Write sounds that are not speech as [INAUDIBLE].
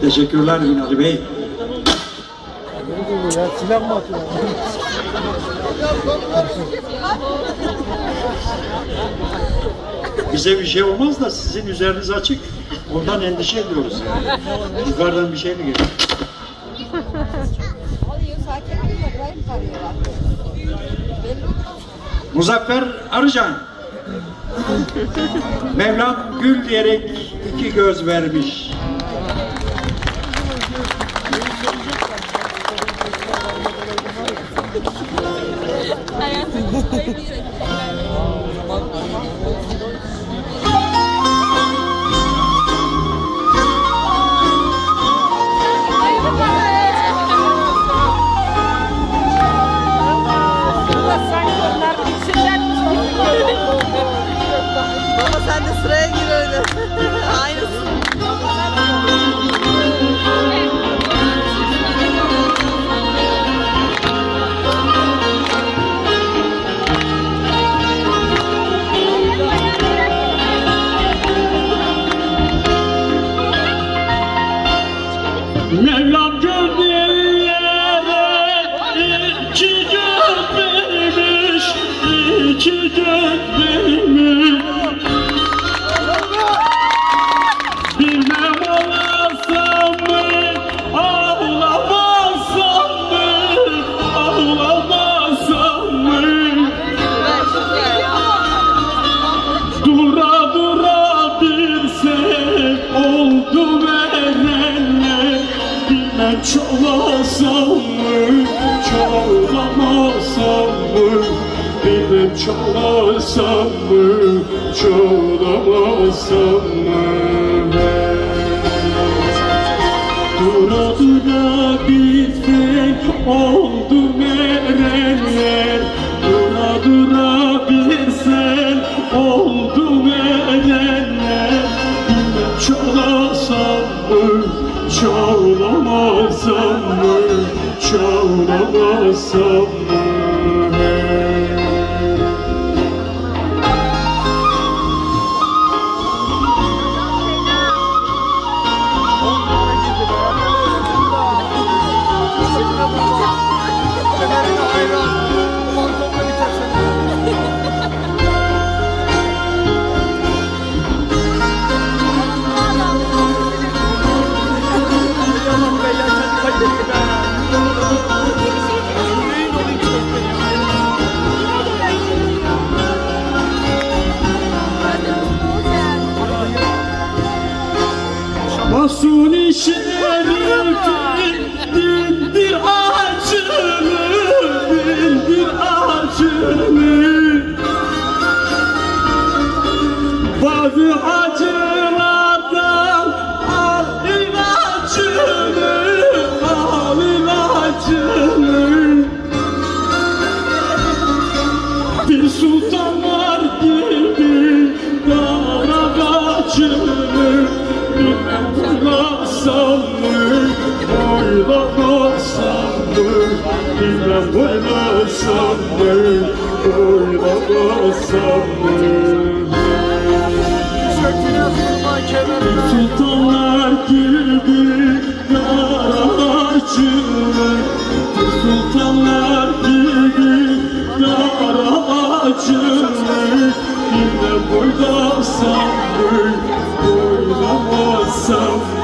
Teşekkürler Binali Bey. Silah mı? Bize bir şey olmaz da sizin üzeriniz açık. Ondan endişe ediyoruz yani. Yukarıdan bir şey mi geliyor? Muzaffer Arıcan. Mevlam gül diyerek iki göz vermiş. Sen de sıraya gir öyle. [LAUGHS] Aynısı. Mevlam gördüğü yere çalasam mı, çalamasam mı? Bilmem çalasam mı, çalamasam mı çalamasam mı, çalamasam mı Mahsuni şerifin dindir acını, dindir acını. Bazı acılardan al ilacını, al ilacını. Bir sultanlar Mı, boylamasam mı Tişörtünü vurma kenarına. Sultanlar gibi dar ağacını Sultanlar gibi dar ağacını Yine boylasam mı, boylamasam mı